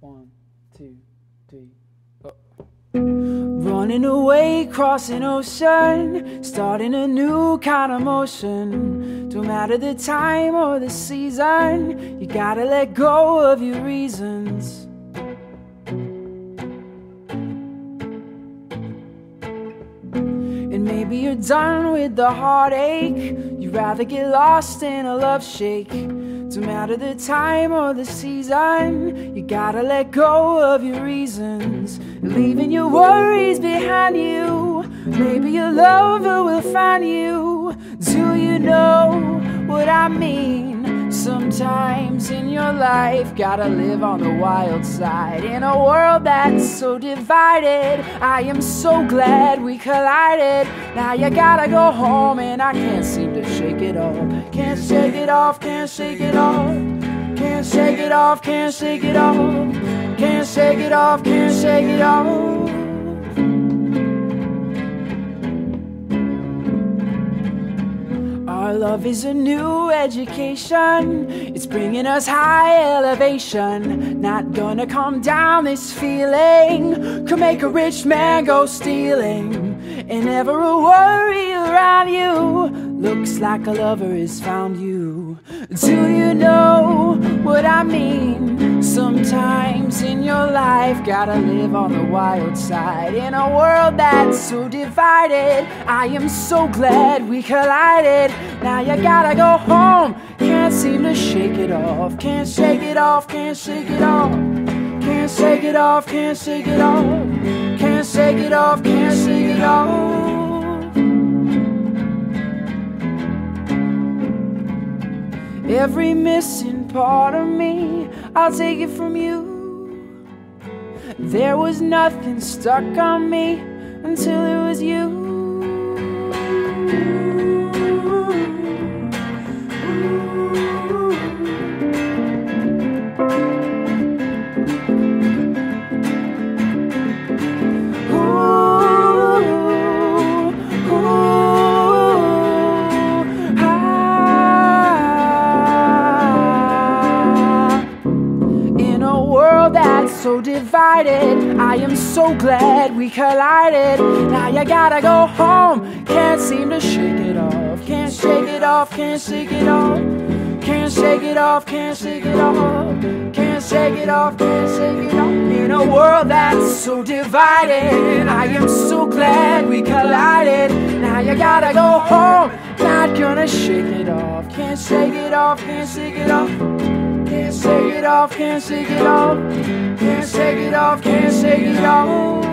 One, two, three. Running away, crossing ocean, starting a new kind of motion. Don't matter the time or the season, you gotta let go of your reasons. And maybe you're done with the heartache, you'd rather get lost in a love shake. Don't matter the time or the season, you gotta let go of your reasons. Leaving your worries behind you. Maybe your lover will find you. Do you know what I mean? Sometimes in your life, gotta live on the wild side. In a world that's so divided, I am so glad we collided. Now you gotta go home, and I can't seem to shake it off. Can't shake it off, can't shake it off. Can't shake it off, can't shake it off. Can't shake it off, can't shake it off. Our love is a new education. It's bringing us high elevation. Not gonna calm down this feeling. Could make a rich man go stealing. And never a worry around you. Looks like a lover has found you. Do you know what I mean? Sometimes in your life, gotta live on the wild side. In a world that's so divided, I am so glad we collided. Now you gotta go home. Can't seem to shake it off. Can't shake it off. Can't shake it off. Can't shake it off. Can't shake it off. Can't shake it off. Can't shake it off. Every missing part of me, I'll take it from you. There was nothing stuck on me until it world so divided, I am so glad we collided. Now you gotta go home, can't seem to shake it off, can't shake it off, can't shake it off. Can't shake it off, can't shake it off. Can't shake it off, can't shake it off. In a world that's so divided, I am so glad we collided. Now you gotta go home, not gonna shake it off. Can't shake it off, can't shake it off. Can't shake it off, can't shake it off. Can't shake it off, can't shake it off.